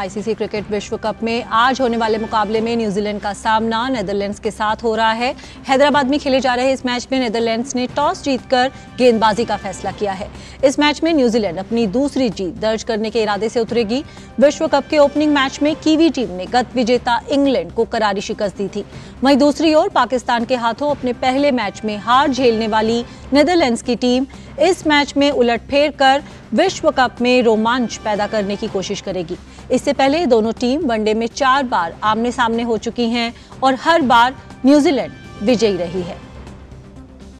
ICC cricket विश्व cup में आज होने वाले मुकाबले में न्यूजीलैंड का सामना नेदरलैंड्स के साथ हो रहा है। हैदराबाद में खेले जा रहे इस मैच में नेदरलैंड्स ने टॉस जीतकर गेंदबाजी का फैसला किया है। इस मैच में न्यूजीलैंड अपनी दूसरी जीत दर्ज करने के इरादे से उतरेगी। विश्व कप के ओपनिंग मैच में कीवी टीम ने गत विजेता इंग्लैंड को करारी शिकस्त दी थी। वहीं दूसरी ओर पाकिस्तान के हाथों अपने पहले मैच में हार झेलने वाली नेदरलैंड्स की टीम इस मैच में उलटफेर कर विश्व कप में रोमांच पैदा करने की कोशिश करेगी। इससे पहले दोनों टीम वनडे में चार बार आमने सामने हो चुकी हैं और हर बार न्यूजीलैंड विजयी रही है।